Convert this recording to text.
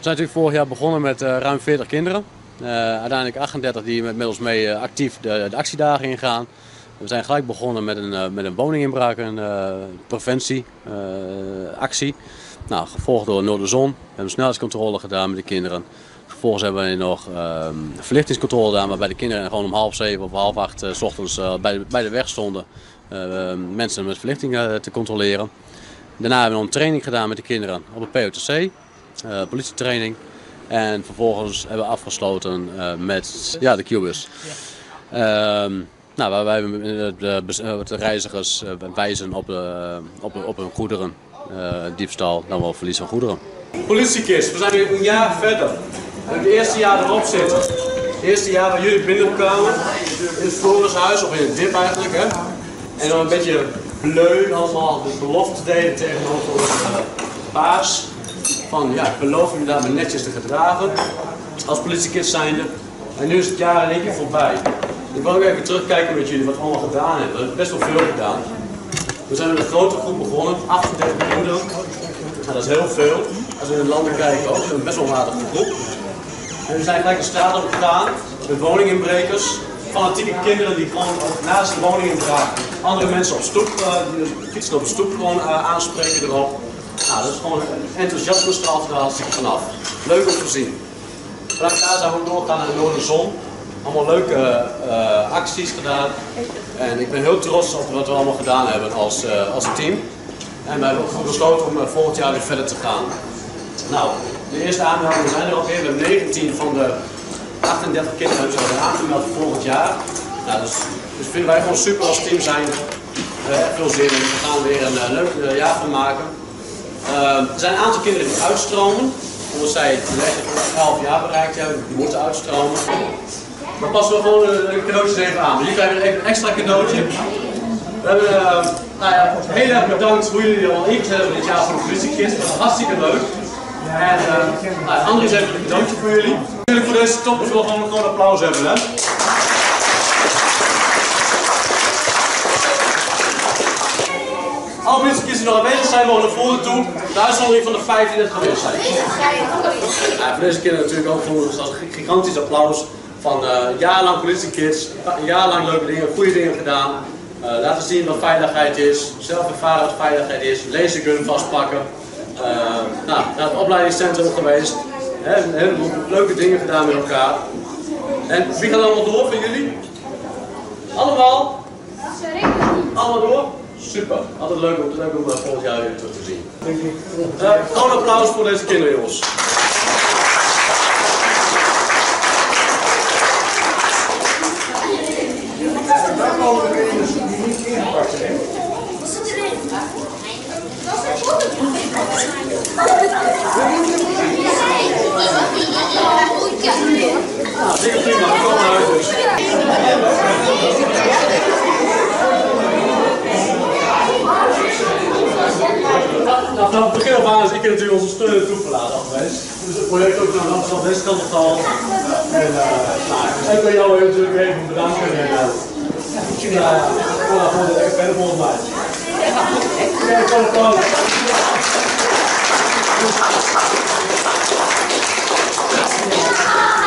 We zijn natuurlijk vorig jaar begonnen met uh, ruim 40 kinderen. Uh, uiteindelijk 38 die met, mee uh, actief de, de, actiedagen ingaan. We zijn gelijk begonnen met een, met een woninginbraak, een preventieactie. nou, gevolgd door Noorderzon. We hebben snelheidscontrole gedaan met de kinderen. Vervolgens hebben we nog ehm, verlichtingscontrole gedaan, waarbij de kinderen gewoon om half zeven of half acht s ochtends bij, de, bij de weg stonden. mensen met verlichting te controleren. Daarna hebben we nog een training gedaan met de kinderen op een POTC. Uh, politietraining. En vervolgens hebben we afgesloten uh, met ja, de Q-bus. Um, nou, wij de, de, de reizigers wijzen op, de, op, op hun goederen. Diefstal, dan wel verlies van goederen. Politiekist, we zijn nu een jaar verder. Het eerste jaar erop zitten. Het eerste jaar waar jullie binnenkwamen in het Florishuis, of in het dip eigenlijk. Hè? En dan een beetje bleu allemaal de belofte deden tegenover onze paas van ja, ik beloof daar me netjes te gedragen als politiekid zijnde. En nu is het jaar in keer voorbij. Ik wil ook even terugkijken met jullie wat allemaal gedaan hebben. We hebben best wel veel gedaan. We zijn met een grote groep begonnen, 38 kinderen. Nou, dat is heel veel. Als we in de landen kijken ook, hebben best wel een groep. En we zijn gelijk de straat op gegaan met woninginbrekers. Fanatieke kinderen die gewoon naast de woning inbraken. Andere mensen op stoep, uh, die fietsen op de stoep gewoon uh, aanspreken erop. Nou, dat is gewoon enthousiasme straalt er hartstikke vanaf. Leuk om te zien. Vanuit daar zijn we ook doorgaan naar de Noorderzon. Allemaal leuke uh, acties gedaan. En ik ben heel trots op wat we allemaal gedaan hebben als, uh, als team. En we hebben ook besloten om uh, volgend jaar weer verder te gaan. Nou, de eerste aanmeldingen zijn er alweer. We hebben 19 van de 38 kinderen hebben aangemeld voor volgend jaar. Nou, dus, dus vinden wij gewoon super als team zijn. Hebben veel zin in. We gaan weer een leuk jaar van maken. Uh, er zijn een aantal kinderen die uitstromen, omdat zij de 11 jaar bereikt hebben, die moeten uitstromen. Maar passen we gewoon een cadeautje even aan. Jullie krijgen even een extra cadeautje. We hebben, uh, nou ja, heel erg bedankt hoe jullie al ingezet hebben dit jaar voor de politiekist. Dat was hartstikke leuk. En uh, nou, Andries heeft een cadeautje voor jullie. Natuurlijk voor deze we gewoon, gewoon applaus hebben. Hè? Mensen die nog aanwezig zijn, mogen naar voren toe. De uitzondering van de vijf die net geweest zijn. Ja, voor deze kinderen natuurlijk ook voor een gigantisch applaus. Van uh, een jaar lang politiekids, een jaar lang leuke dingen, goede dingen gedaan. Uh, laten zien wat veiligheid is, zelf ervaren wat veiligheid is, lezen kunnen vastpakken. Uh, nou, naar het opleidingscentrum geweest. He, een heleboel leuke dingen gedaan met elkaar. En wie gaat allemaal door van jullie? Allemaal? Allemaal door? Super. Altijd leuk om, leuk om uh, volgend jaar weer terug te zien. Uh, gewoon een applaus voor deze kinderen, jongens. Daar komen we weer in de die niet ingepakt zijn. Nou, zeker prima. Kom maar uit dus. Nou, van het begin af aan is ik natuurlijk onze steun toegelaten geweest. Dus het project ook naar Amsterdam Westkant getal. En uh, nou, ik wil jou natuurlijk even bedanken. En, uh, ja, voilà, gewoon lekker verder volgens mij. Ja,